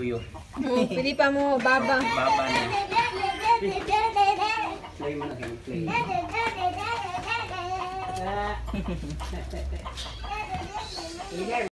Tuyo. Oh, pili pa mo, baba. Baba na. Play mo na kayo. Play.